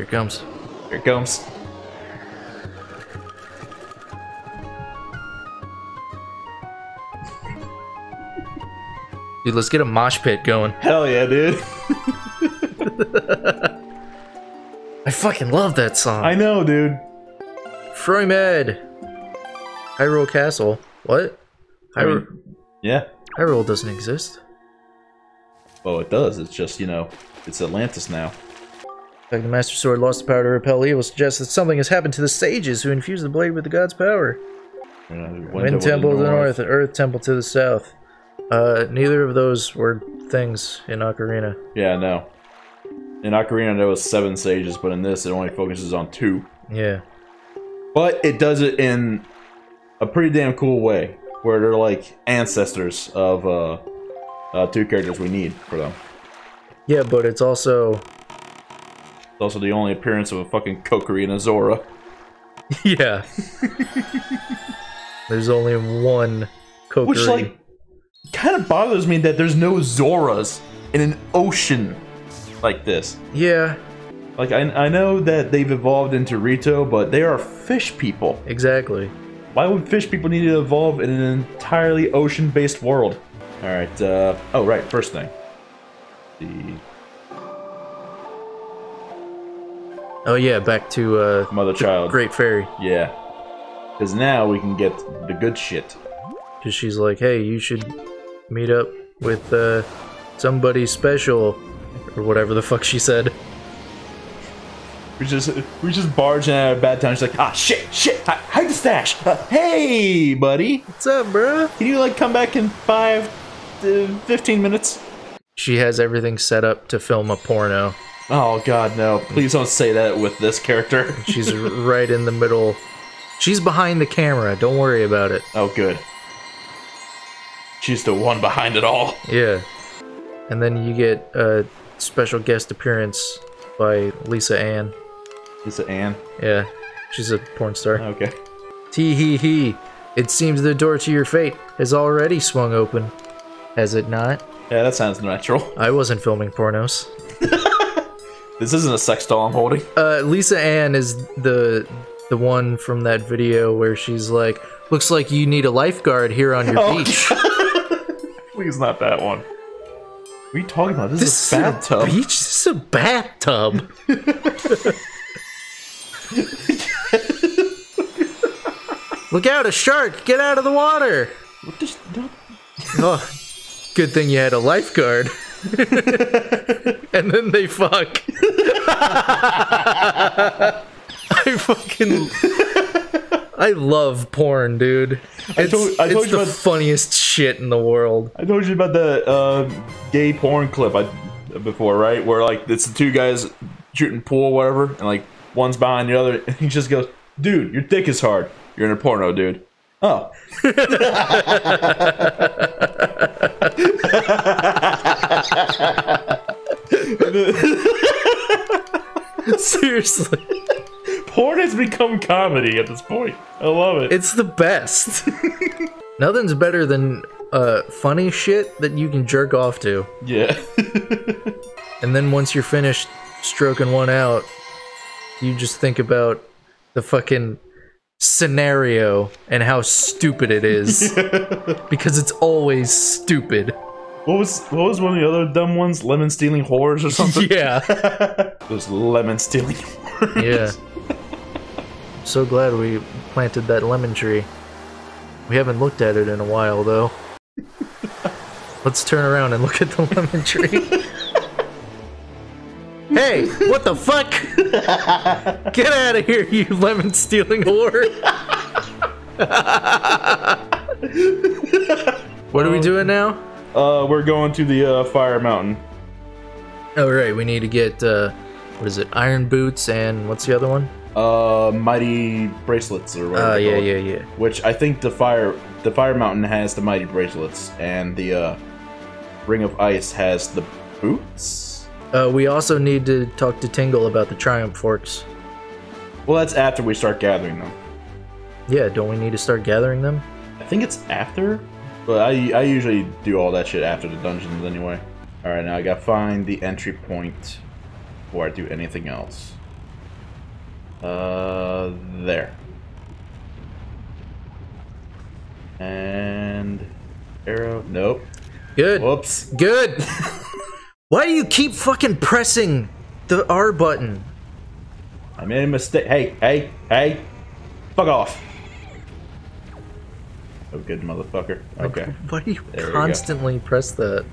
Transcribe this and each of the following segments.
Here it comes. Here it comes. Dude, let's get a mosh pit going. Hell yeah, dude. I fucking love that song. I know, dude. Froymed. Hyrule Castle. What? I Hyrule, mean, yeah. Hyrule doesn't exist. Well, it does. It's just, you know, it's Atlantis now. Like the Master Sword lost the power to repel evil suggests that something has happened to the sages who infused the blade with the god's power. Wind Temple to the north, and Earth Temple to the south. Uh, neither of those were things in Ocarina. Yeah, no. In Ocarina, there was seven sages, but in this, it only focuses on two. Yeah. But it does it in a pretty damn cool way, where they're like ancestors of uh, uh, two characters we need for them. Yeah, but it's also It's also the only appearance of a fucking Kokiri and a Zora. yeah. There's only one Kokiri. Which, like, kind of bothers me that there's no Zoras in an ocean like this. yeah, Like, I, I know that they've evolved into Rito, but they are fish people. exactly. Why would fish people need to evolve in an entirely ocean-based world? Alright, uh... Oh, right, first thing. The Oh yeah, back to uh, Mother Child. Great Fairy, Yeah. Because now we can get the good shit. because she's like, hey, you should meet up with uh, somebody special, or whatever the fuck she said. We just we just barge in at a bad time. She's like, ah, shit, shit, hi- hide the stash. Uh, hey, buddy, What's up, bruh? can you like come back in five, uh, 15 minutes? She has everything set up to film a porno. Oh God, no! Please don't say that with this character. She's right in the middle. She's behind the camera. Don't worry about it. oh, good. She's the one behind it all. Yeah. And then you get a special guest appearance by Lisa Ann. Lisa Ann? Yeah, she's a porn star. Okay. Tee hee hee. It seems the door to your fate has already swung open. Has it not? Yeah, that sounds natural. I wasn't filming pornos. This isn't a sex doll I'm holding. Uh, Lisa Ann is the the one from that video where she's like, "Looks like you need a lifeguard here on your Oh, beach." Please, not that one. What are you talking about? This, This is a bathtub. beach. This is a bathtub. Look out, a shark! Get out of the water! What the Oh, good thing you had a lifeguard. and then they fuck. I fucking. I love porn, dude. It's, told- I told it's you the about- funniest shit in the world. I told you about the uh, gay porn clip I before, right? Where like it's the two guys shooting pool, whatever, and like one's behind the other, and he just goes, "Dude, your dick is hard. You're in a porno, dude." Oh, Seriously, porn has become comedy at this point. I love it. it's the best. Nothing's better than uh, funny shit that you can jerk off to. yeah. And then once you're finished stroking one out, you just think about the fucking scenario and how stupid it is. because it's always stupid. What was what was one of the other dumb ones? Lemon stealing whores or something? Yeah. Those lemon stealing. whores. Yeah. I'm so glad we planted that lemon tree. We haven't looked at it in a while though. Let's turn around and look at the lemon tree. hey, what the fuck? Get out of here, you lemon stealing whore. what are we doing now? Uh, we're going to the uh, fire mountain. All right, we need to get uh what is it? Iron boots and what's the other one? Uh, mighty bracelets or whatever. Uh yeah, yeah, yeah. Which I think the fire the fire mountain has the mighty bracelets, and the uh, ring of ice has the boots. Uh we also need to talk to Tingle about the Triumph forks. Well, that's after we start gathering them. Yeah, don't we need to start gathering them? I think it's after, but I I usually do all that shit after the dungeons anyway. All right, now I gotta find the entry point before I do anything else. Uh, there. And arrow. Nope. Good. Whoops. Good. Why do you keep fucking pressing the R button? I made a mistake. Hey, hey, hey. Fuck off. Oh, good motherfucker. Okay. Why do you There constantly press that?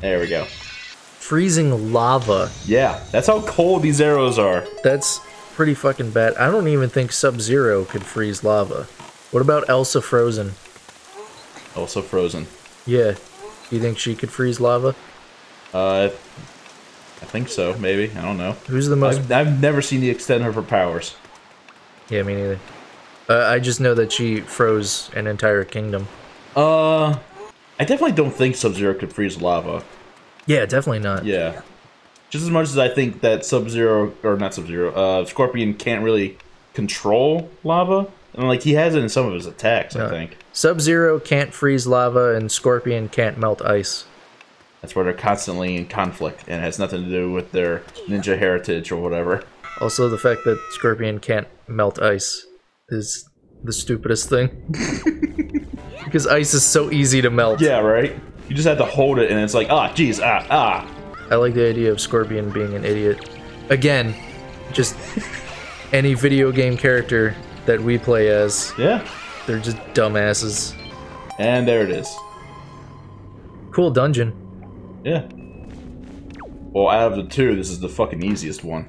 There we go. Freezing lava. Yeah, that's how cold these arrows are. That's pretty fucking bad. I don't even think Sub Zero could freeze lava. What about Elsa Frozen? Also frozen. Yeah. Do you think she could freeze lava? Uh, I think so, maybe. I don't know. Who's the most. I've, I've never seen the extent of her powers. Yeah, me neither. Uh, I just know that she froze an entire kingdom. Uh, I definitely don't think Sub-Zero could freeze lava. Yeah, definitely not. Yeah. Just as much as I think that Sub-Zero, or not Sub-Zero, uh, Scorpion can't really control lava. And, like, he has it in some of his attacks, I think. Sub Zero can't freeze lava, and Scorpion can't melt ice. That's where they're constantly in conflict, and it has nothing to do with their ninja heritage or whatever. Also, the fact that Scorpion can't melt ice is the stupidest thing. because ice is so easy to melt. Yeah, right? You just have to hold it, and it's like, ah, jeez, ah, ah. I like the idea of Scorpion being an idiot. Again, just any video game character that we play as, Yeah. they're just dumbasses. And there it is. Cool dungeon. Yeah. Well, out of the two, this is the fucking easiest one.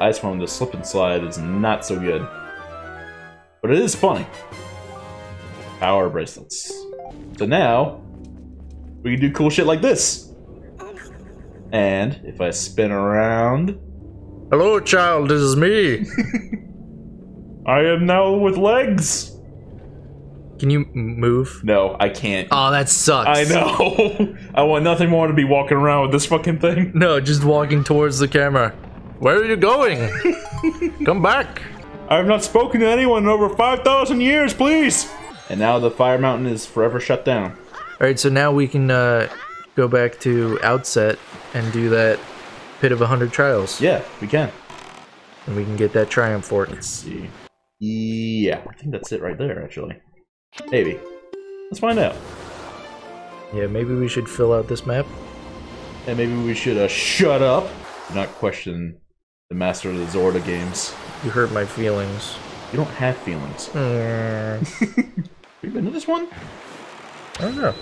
Ice one, the slip and slide is not so good. But it is funny. Power bracelets. So now, we can do cool shit like this. And if I spin around, Hello, child, this is me. I am now with legs. Can you move? No, I can't. Oh, that sucks. I know. I want nothing more to be walking around with this fucking thing. No, just walking towards the camera. Where are you going? Come back. I have not spoken to anyone in over 5,000 years, please! And now the fire mountain is forever shut down. All right, so now we can uh, go back to outset and do that pit of a hundred trials, Yeah, we can. and we can get that triumph fork. Let's see. Yeah, I think that's it right there, actually. Maybe. Let's find out. Yeah, maybe we should fill out this map. And maybe we should uh, shut up, not question the master of the Zorda games. You hurt my feelings. You don't have feelings. Mm, Have you been to this one? I don't know.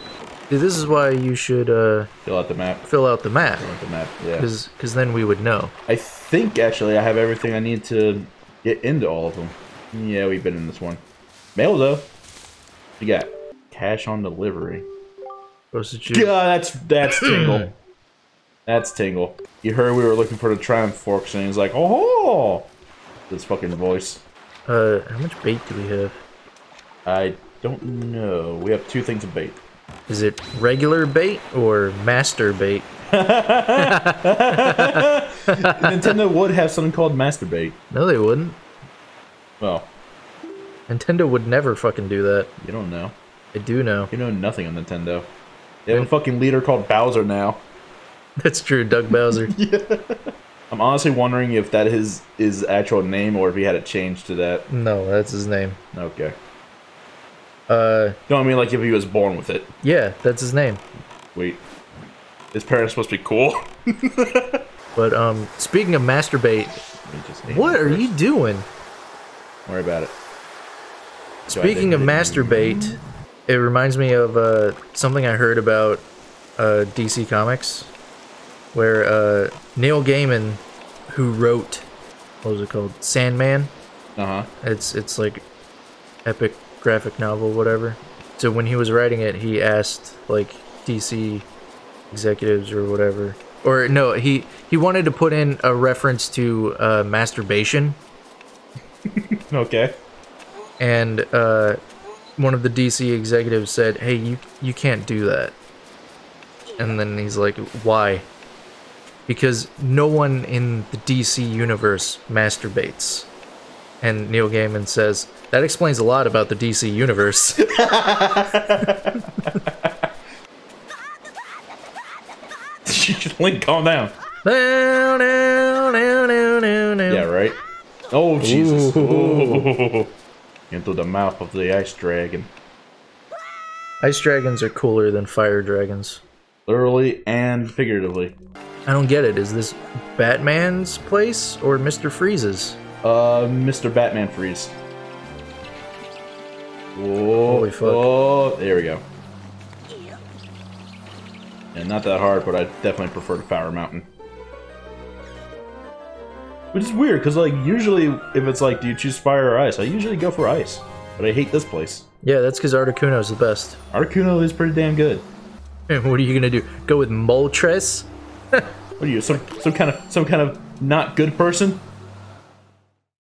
Dude, this is why you should uh, Fill out the map. fill out the map, Fill out the map, yeah. because then we would know. I think, actually, I have everything I need to get into all of them. Yeah, we've been in this one. Mail, though. You got cash on delivery. Postage. God, that's that's Tingle. That's Tingle. You heard we were looking for the Triumph Forks, and he's like, oh, this fucking voice. Uh, how much bait do we have? I don't know. We have two things of bait. Is it regular bait or master bait? Nintendo would have something called Masturbate. No, they wouldn't. Well, Nintendo would never fucking do that. you don't know. I do know. You know nothing on Nintendo. They have a fucking leader called Bowser now. That's true, Doug Bowser. I'm honestly wondering if that is his actual name or if he had it changed to that. No, that's his name. Okay. Uh, No, I mean like if he was born with it. yeah, that's his name. Wait. His parents supposed to be cool. But um, speaking of masturbate, Let me just name what are first. you doing? Don't worry about it. Speaking of masturbate, it reminds me of uh, something I heard about uh, DC Comics, where uh, Neil Gaiman, who wrote what was it called, Sandman. Uh huh. It's it's like epic graphic novel, whatever. So when he was writing it, he asked like DC executives or whatever, or no, he he wanted to put in a reference to uh, masturbation, Okay. and uh, one of the DC executives said, "Hey, you you can't do that." And then he's like, "Why?" Because no one in the DC universe masturbates. And Neil Gaiman says, "That explains a lot about the DC universe." Link, calm down. Yeah, right? Oh, Jesus. Ooh. Oh. Into the mouth of the ice dragon. Ice dragons are cooler than fire dragons. Literally and figuratively. I don't get it. Is this Batman's place or Mr. Freeze's? Uh, Mr. Batman Freeze. Whoa, Holy fuck. Oh, there we go. And not that hard, but I definitely prefer the Fire Mountain. Which is weird, because, like, usually if it's like, do you choose fire or ice? I usually go for ice. But I hate this place. Yeah, that's because Articuno's the best. Articuno is pretty damn good. And What are you gonna do? Go with Moltres? What are you, some some kind of some kind of not good person?